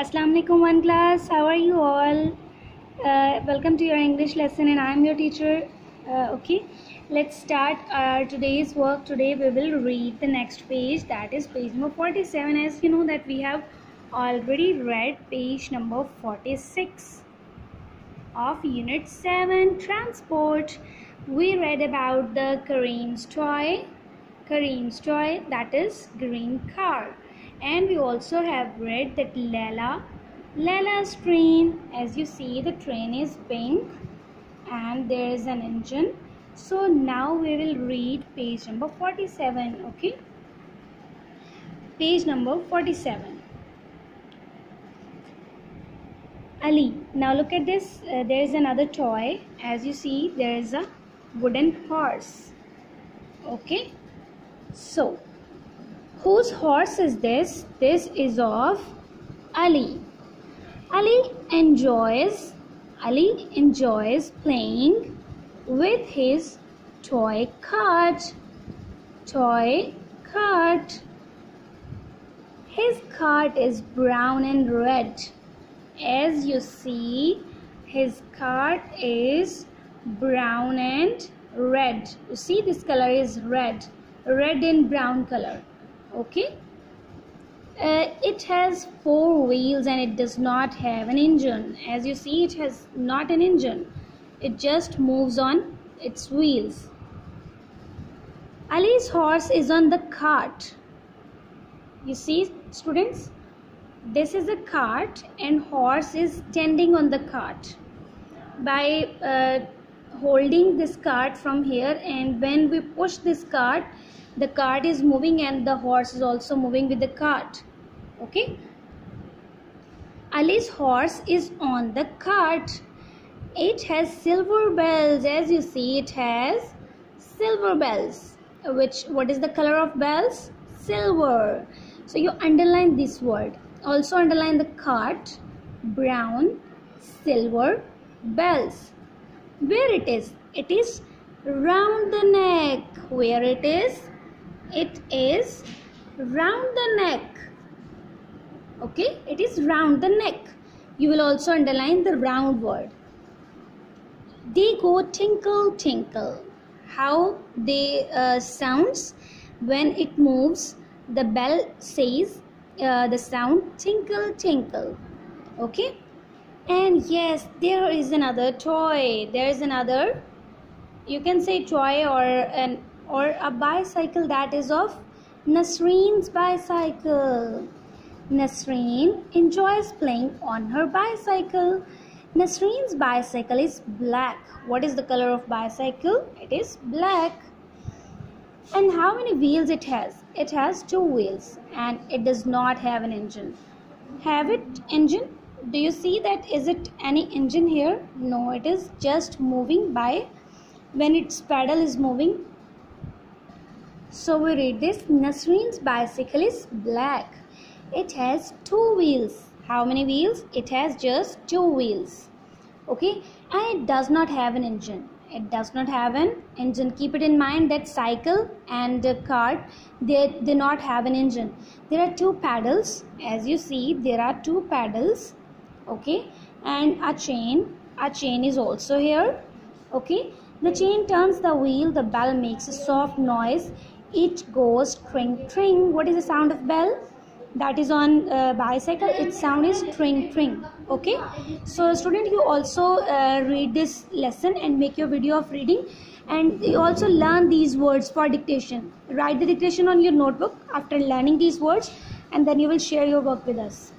Assalamu alaikum one class. How are you all? Uh, welcome to your English lesson and I am your teacher. Uh, okay. Let's start our today's work. Today we will read the next page. That is page number 47 as you know that we have already read page number 46 of unit 7 transport. We read about the Kareem's toy. Kareem's toy that is green car and we also have read that Lala Lala's train. As you see the train is pink and there is an engine. So now we will read page number 47 okay? Page number 47 Ali now look at this. Uh, there is another toy. As you see there is a wooden horse okay? So Whose horse is this? This is of Ali. Ali enjoys Ali enjoys playing with his toy cart. Toy cart. His cart is brown and red. As you see, his cart is brown and red. You see this color is red. Red and brown color okay? Uh, it has four wheels and it does not have an engine. As you see it has not an engine. It just moves on its wheels. Ali's horse is on the cart. You see students? This is a cart and horse is standing on the cart. By uh, holding this cart from here and when we push this cart the cart is moving and the horse is also moving with the cart okay? Ali's horse is on the cart. It has silver bells. As you see it has silver bells. Which what is the color of bells? Silver. So you underline this word. Also underline the cart. Brown silver bells. Where it is? It is round the neck. Where it is it is round the neck. Okay? It is round the neck. You will also underline the round word. They go tinkle tinkle. How they uh, sounds. When it moves the bell says uh, the sound tinkle tinkle. Okay? And yes there is another toy. There is another you can say toy or an or a bicycle that is of Nasreen's bicycle. Nasreen enjoys playing on her bicycle. Nasreen's bicycle is black. What is the color of bicycle? It is black. And how many wheels it has? It has two wheels and it does not have an engine. Have it engine? Do you see that? Is it any engine here? No, it is just moving by when its pedal is moving so we read this Nasreen's bicycle is black. It has two wheels. How many wheels? It has just two wheels. Okay, and it does not have an engine. It does not have an engine. Keep it in mind that cycle and cart they do not have an engine. There are two paddles. As you see, there are two paddles. Okay, and a chain. A chain is also here. Okay, the chain turns the wheel. The bell makes a soft noise it goes tring tring. What is the sound of bell? That is on uh, bicycle. Its sound is tring tring. Okay? So student you also uh, read this lesson and make your video of reading. And you also learn these words for dictation. Write the dictation on your notebook after learning these words and then you will share your work with us